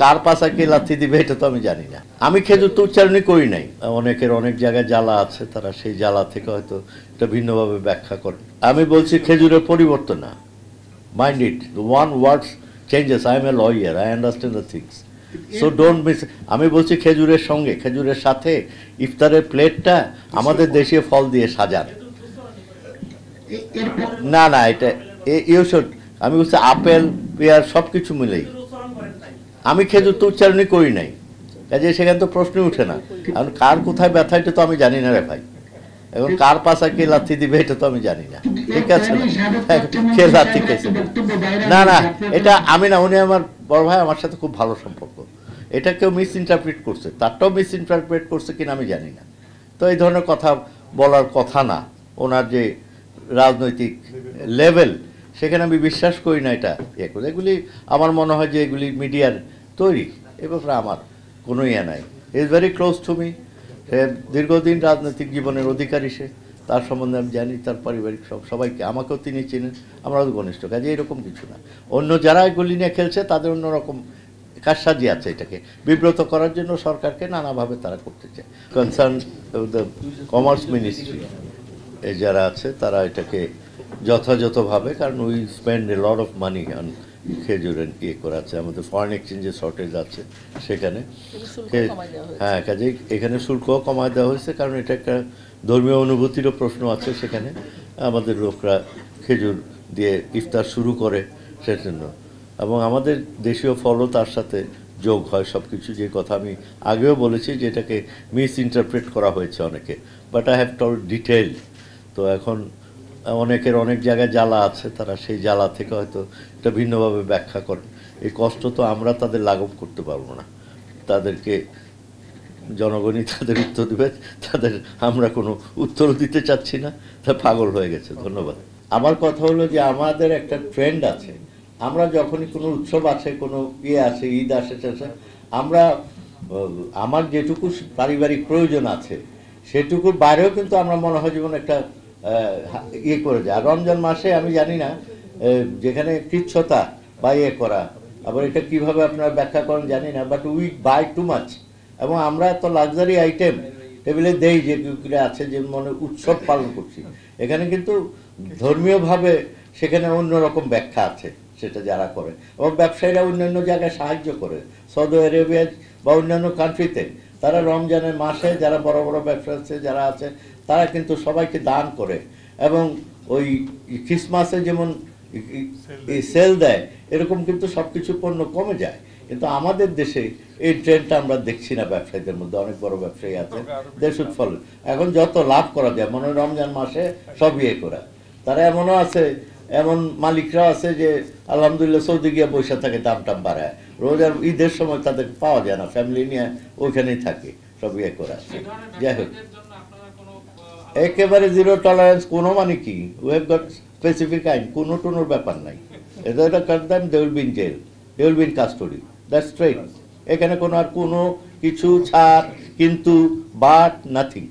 কার পাশা কে লাথি দিবে এটা তো আমি জানি না। আমি খেজুর তো উচ্চারণই করি নাই। অনেকের অনেক জায়গায় জ্বালা আছে তারা সেই জ্বালা থেকে হয়তো এটা ভিন্নভাবে ব্যাখ্যা করে। আমি বলছি খেজুরের পরিবর্তন না। Mind it one words changes I am a lawyer I understand the things so don't miss আমি বলছি খেজুরের সঙ্গে খেজুরের সাথে ইফতারের প্লেটটা আমাদের দেশীয় ফল দিয়ে সাজান। না না এটা ইউ শুড আমি বলছি আপেল পেয়ার সব কিছু মিলেই। আমি খেজুর তো উচ্চারণই করি নাই। কাজে সেখানে তো প্রশ্নই উঠে না। এখন কার কোথায় ব্যথা, এটা তো আমি জানি না রে ভাই। এখন কার পাশা কে লাথি দিবে, এটা তো আমি জানি না। ঠিক আছে? কে লাথি খেয়েছে? না না, এটা আমি না, উনি আমার বড় ভাই, আমার সাথে খুব ভালো সম্পর্ক। এটা কেউ মিস ইন্টারপ্রিট করছে। তারটাও মিস ইন্টারপ্রিট করছে কিনা আমি জানি না। তো এই ধরনের কথা বলার কথা না। ওনার যে রাজনৈতিক লেভেল সেখানে আমি বিশ্বাস করি না এটা। ইয়ে করে এগুলি আমার মনে হয় যে এগুলি মিডিয়ার তৈরি এ ব্যাপারে আমার কোনো ইয়ে নাই। Is very close to me দীর্ঘদিন রাজনৈতিক জীবনের অধিকারী সে। তার সম্বন্ধে আমি জানি, তার পারিবারিক সব, সবাইকে, আমাকেও তিনি চেনেন, আমরাও ঘনিষ্ঠ কাজে, এরকম কিছু না। অন্য যারা এগুলি নিয়ে খেলছে, তাদের অন্যরকম কারসাজি আছে এটাকে। বিব্রত করার জন্য সরকারকে নানাভাবে তারা করতে চায়। কনসার্ন দ্য কমার্স মিনিস্ট্রি যারা আছে, তারা এটাকে যথাযথভাবে কারণ we spend a lot of money on খেজুরের ইয়ে করা আছে। আমাদের ফরেন এক্সচেঞ্জের শর্টেজ আছে সেখানে। হ্যাঁ কাজে এখানে শুল্কও কমায় দেওয়া হয়েছে কারণ এটা একটা ধর্মীয় অনুভূতিরও প্রশ্ন আছে সেখানে। আমাদের লোকরা খেজুর দিয়ে ইফতার শুরু করে সেজন্য। এবং আমাদের দেশীয় ফলও তার সাথে যোগ হয় সব কিছু যে কথা আমি আগেও বলেছি যে এটাকে মিস ইন্টারপ্রেট করা হয়েছে অনেকে। But I have told detail তো এখন অনেকের অনেক জায়গায় জ্বালা আছে, তারা সেই জ্বালা থেকে হয়তো এটা ভিন্নভাবে ব্যাখ্যা করেন। এই কষ্ট তো আমরা তাদের লাঘব করতে পারব না। তাদেরকে জনগণই তাদের উত্তর দেবে, তাদের আমরা কোনো উত্তরও দিতে চাচ্ছি না। তা পাগল হয়ে গেছে, ধন্যবাদ। আমার কথা হলো যে আমাদের একটা ট্রেন্ড আছে। আমরা যখনই কোনো উৎসব আছে, কোনো ইয়ে আছে, ঈদ আসে আমরা আমার যেটুকু পারিবারিক প্রয়োজন আছে, সেটুকুর বাইরেও কিন্তু আমরা মনে হয় যেমন একটা ইয়ে করে যায় রমজান মাসে আমি জানি না যেখানে কৃচ্ছতা বা ইয়ে করা, আবার এটা কীভাবে আপনারা ব্যাখ্যা করেন জানি না but we buy too much এবং আমরা এত লাক্সারি আইটেম টেবিলে দেই যে আছে যে মনে উৎসব পালন করছি। এখানে কিন্তু ধর্মীয়ভাবে সেখানে অন্যরকম ব্যাখ্যা আছে, সেটা যারা করে। এবং ব্যবসায়ীরা অন্যান্য জায়গায় সাহায্য করে। সৌদি আরেবিয়া বা অন্যান্য কান্ট্রিতে তারা রমজানের মাসে যারা বড় বড় ব্যবসা আছে, যারা আছে তারা কিন্তু সবাইকে দান করে এবং ওই খ্রিসমাসে যেমন সেল দেয়। এরকম কিন্তু সবকিছু পণ্য কমে যায়। কিন্তু আমাদের দেশে এই ট্রেন্ডটা আমরা দেখছি না ব্যবসায়ীদের মধ্যে অনেক বড় ব্যবসায়ী আছে দেশ ফল এখন যত লাভ করা যায় মনে রমজান মাসে সব ইয়ে করা। তারা এমনও আছে এমন মালিকরা আছে যে আলহামদুলিল্লাহ সৌদি গিয়ে বসে থাকে দাম টাম বাড়ায়। রোজার ঈদের সময় তাদের পাওয়া যায় না ফ্যামিলি নিয়ে ওইখানেই থাকে সব ইয়ে করা। যাই হোক। একেবারে জিরো টলারেন্স কোনো মানে কি? ওয়েব গট স্পেসিফিক আইন, কোনো টোনোর ব্যাপার নাই। এটা এটা then they will been jail they will been custody that straight এখানে কোনো আর কোনো কিছু ছাড়, কিন্তু বাট নাথিং